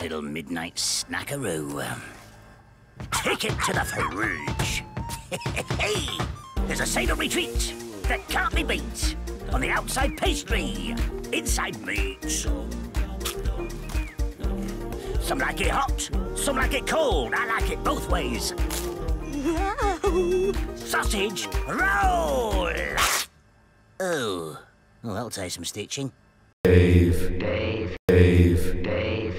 little midnight snackaroo. Um, take it to the fridge. hey, there's a savoury treat that can't be beat. On the outside pastry, inside meat. Some like it hot, some like it cold. I like it both ways. Sausage roll! Oh, well, that'll take some stitching. Dave. Dave. Dave.